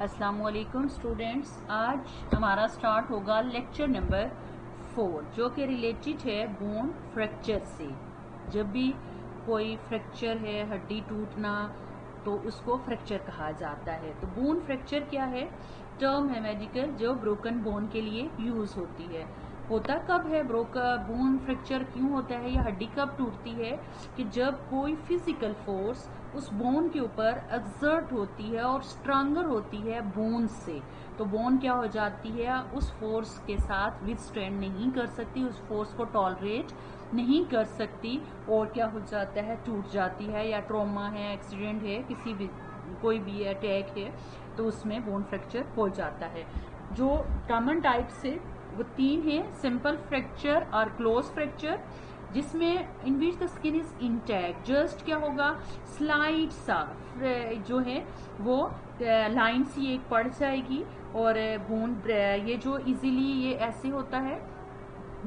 अस्सलाम वालेकुम स्टूडेंट्स, आज हमारा स्टार्ट होगा लेक्चर नंबर फोर जो कि रिलेटेड है बोन फ्रैक्चर से। जब भी कोई फ्रैक्चर है, हड्डी टूटना तो उसको फ्रैक्चर कहा जाता है। तो बोन फ्रैक्चर क्या है? टर्म है मेडिकल जो ब्रोकन बोन के लिए यूज़ होती है। होता कब है? ब्रोकर बोन फ्रैक्चर क्यों होता है? या हड्डी कब टूटती है? कि जब कोई फ़िज़िकल फोर्स उस बोन के ऊपर एक्सर्ट होती है और स्ट्रांगर होती है बोन से। तो बोन क्या हो जाती है? उस फोर्स के साथ विद स्ट्रेंड नहीं कर सकती, उस फोर्स को टॉलरेट नहीं कर सकती और क्या हो जाता है? टूट जाती है या ट्रोमा है एक्सीडेंट है, किसी भी, कोई भी अटैक है तो उसमें बोन फ्रैक्चर हो जाता है। जो कॉमन टाइप से वो तीन है सिंपल फ्रैक्चर और क्लोज फ्रैक्चर जिसमें in which the skin is intact just क्या होगा? स्लाइड सा जो है, वो लाइन सी एक पड़ जाएगी और बोन ये जो इजीली ये ऐसे होता है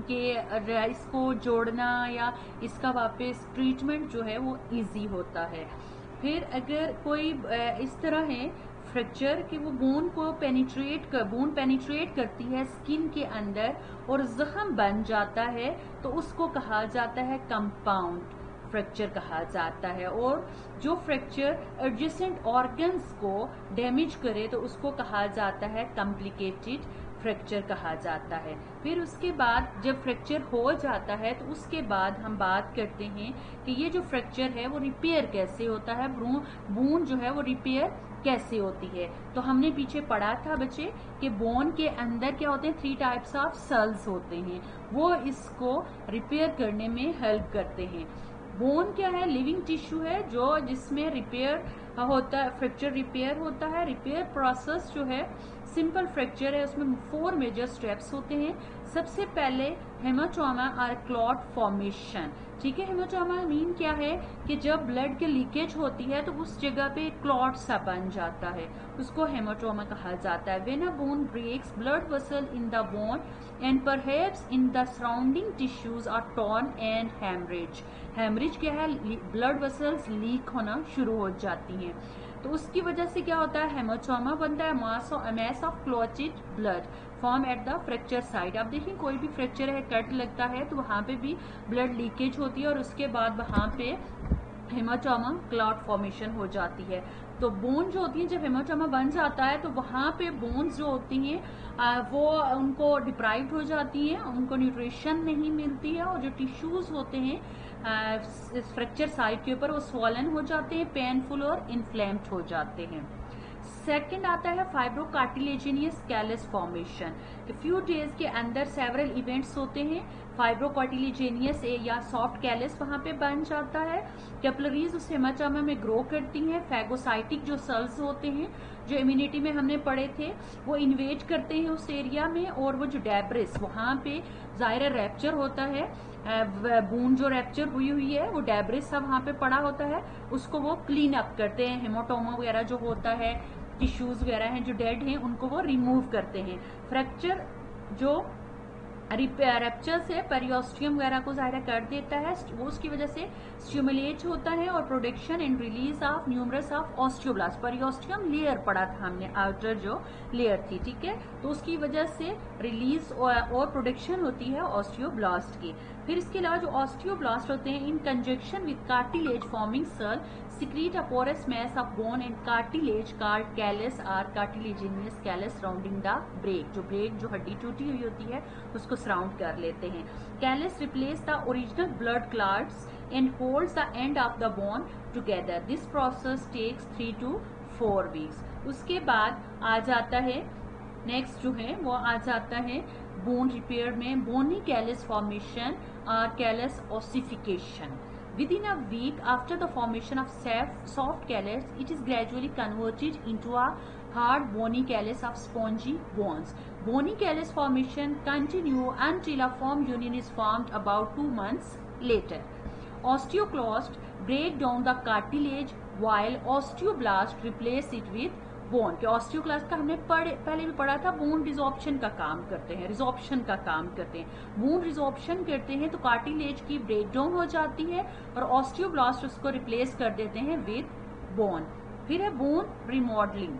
कि इसको जोड़ना या इसका वापस ट्रीटमेंट जो है वो इजी होता है। फिर अगर कोई इस तरह है फ्रैक्चर कि वो बोन को पेनिट्रेट कर बोन पेनिट्रेट करती है स्किन के अंदर और जख्म बन जाता है तो उसको कहा जाता है कंपाउंड फ्रैक्चर कहा जाता है। और जो फ्रैक्चर एडजेसेंट ऑर्गन्स को डैमेज करे तो उसको कहा जाता है कॉम्प्लिकेटेड फ्रैक्चर कहा जाता है। फिर उसके बाद जब फ्रैक्चर हो जाता है तो उसके बाद हम बात करते हैं कि ये जो फ्रैक्चर है, वो रिपेयर कैसे होता है बून जो है, वो रिपेयर कैसे होती है। तो हमने पीछे पढ़ा था बच्चे कि बोन के अंदर क्या होते हैं? थ्री टाइप्स ऑफ़ सेल्स होते हैं। वो इसको रिपेयर करने में हेल्प करते हैं। बोन क्या है? लिविंग टिश्यू है, जो जिसमें रिपेयर होता है फ्रैक्चर रिपेयर होता है रिपेयर प्रोसेस जो है सिंपल फ्रैक्चर है, उसमें फोर मेजर स्टेप्स होते हैं। सबसे पहले हेमाटोमा आर क्लॉट फॉर्मेशन ठीक है हेमाटोमा मीन क्या है? कि जब ब्लड की लीकेज होती है तो उस जगह पे क्लॉट सा बन जाता है। उसको हेमाटोमा कहा जाता है। When a bone breaks blood vessel in the bone and perhaps in the surrounding tissues are torn and haemorrhage haemorrhage क्या है? ब्लड वसल्स लीक होना शुरू हो जाती हैं। तो उसकी वजह से क्या होता है? हेमोचोमा बनता है mass mass of clotted blood form at the fracture site अब देखिए कोई भी फ्रैक्चर है कट लगता है तो वहाँ पे भी ब्लड लीकेज होती है और उसके बाद वहाँ पे हेमाटोमा क्लॉट फॉर्मेशन हो जाती है। तो बोन जो होती है, जब हेमाटोमा बन जाता है तो वहाँ पे बोन्स जो होती हैं वो उनको डिप्राइव्ड हो जाती हैं, उनको न्यूट्रिशन नहीं मिलती है और जो टिश्यूज होते हैं फ्रैक्चर साइड के ऊपर वो स्वॉलन हो जाते हैं पेनफुल और इन्फ्लेम्ड हो जाते हैं। सेकेंड आता है fibrocartilaginous callus formation few days के अंदर सेवरल इवेंट्स होते हैं फाइब्रोकार्टिलेजेनियस या सॉफ्ट कैलस वहाँ पे बन जाता है। कैपलरीज उस हेमाचामा में ग्रो करती हैं। फैगोसाइटिक जो सेल्स होते हैं, जो इम्यूनिटी में हमने पढ़े थे, वो इन्वेट करते हैं उस एरिया में और वो जो डेब्रिस वहाँ पे ज़ाहिर रैप्चर होता है। बून जो रैप्चर हुई हुई है, वो डेब्रिस सब वहाँ पे पड़ा होता है। उसको वो क्लीन अप करते हैं। हेमोटोमा वगैरह जो होता है टिश्यूज वगैरह हैं, जो डेड हैं, उनको वो रिमूव करते हैं। फ्रैक्चर जो रेप्चर से पेरियोस्टियम वगैरह को ज़ाहिर कर देता है, वो उसकी वजह से स्ट्यूमुलेट होता है और production and release of numerous of osteoblast periosteum layer पड़ा था हमने आउटर जो लेयर थी, ठीक है? तो उसकी वजह से रिलीज़ और प्रोडक्शन होती है ऑस्ट्रियोब्लास्ट की। फिर इसके अलावा जो ऑस्टियोब्लास्ट होते हैं, in conjunction with cartilage forming cell secrete a porous mass of bone and cartilage card callus or cartilaginous callus rounding the break जो ब्रेक जो हड्डी टूटी हुई होती है, उसको सराउंड कर लेते हैं। Callus replace the original blood clots and hold the end of the bone together this process takes three to four weeks उसके बाद आ जाता है नेक्स्ट जो है, वो आ जाता है बोन रिपेयर में बोनी कैलस फॉर्मेशन और callus ossification Within a week after the formation of soft callus, it is gradually converted into a hard bony callus of spongy bones. Bony callus formation continue until a firm union is formed about two months later. Osteoclast break down the cartilage while osteoblast replace it with bone के osteoclast का हमने पढ़े, पहले भी पढ़ा था bone resorption का काम करते हैं रिजॉर्प्शन का काम करते हैं। बोन रिजॉर्प्शन करते हैं तो कार्टिलेज की ब्रेक डाउन हो जाती है और ऑस्टियोब्लास्ट उसको रिप्लेस कर देते हैं विद बोन फिर है बोन रिमॉडलिंग